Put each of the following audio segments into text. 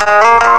Música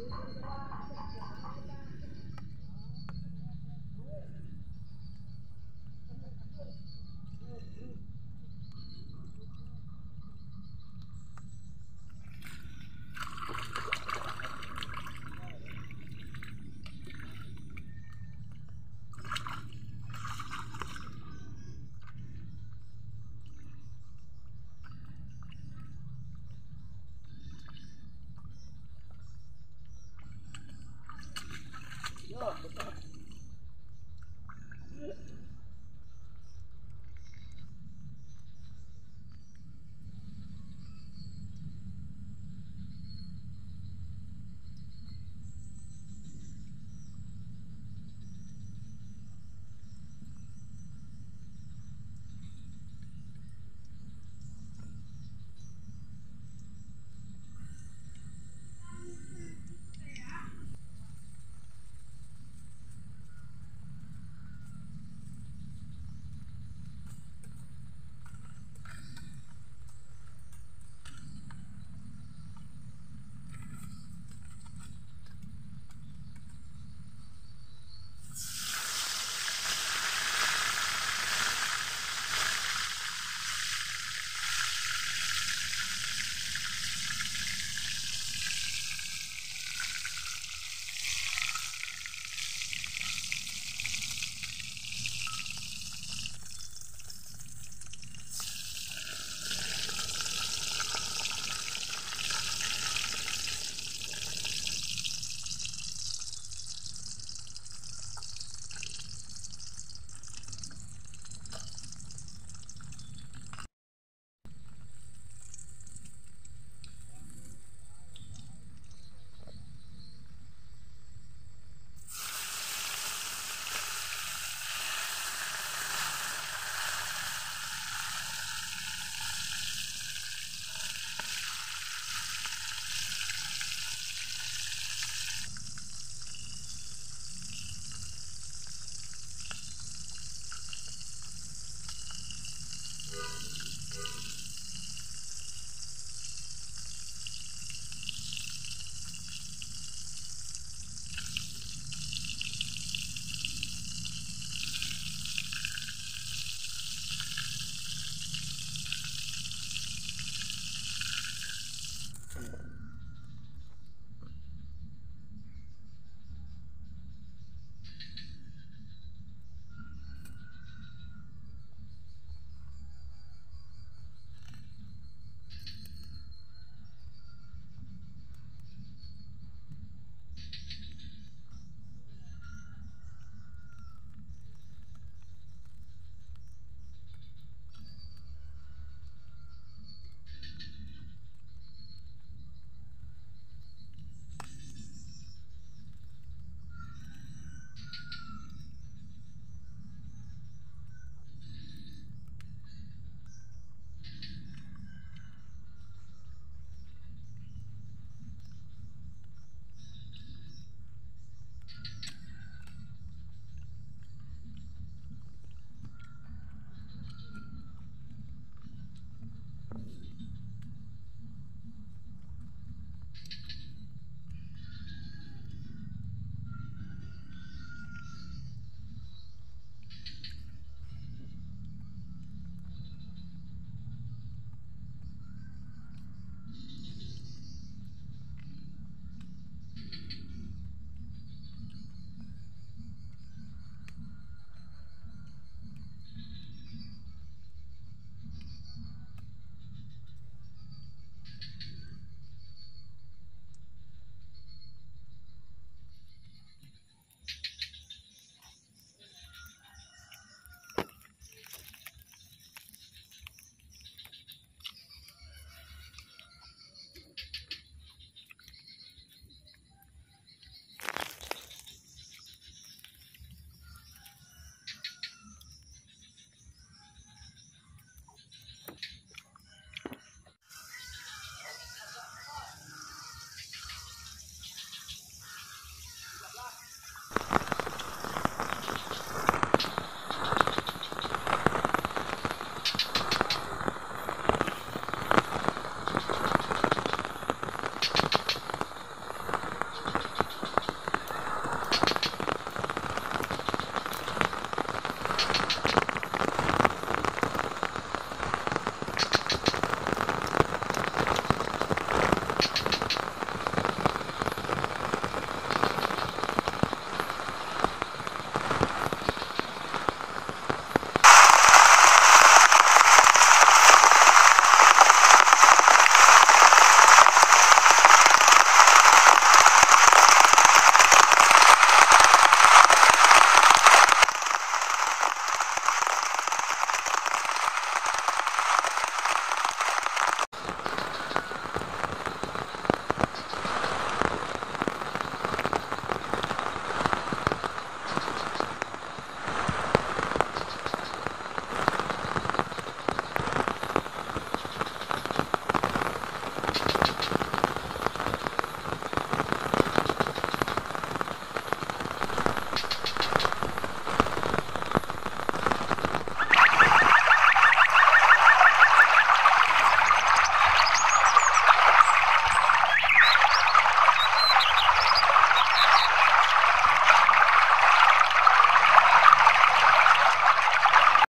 Yun, basta.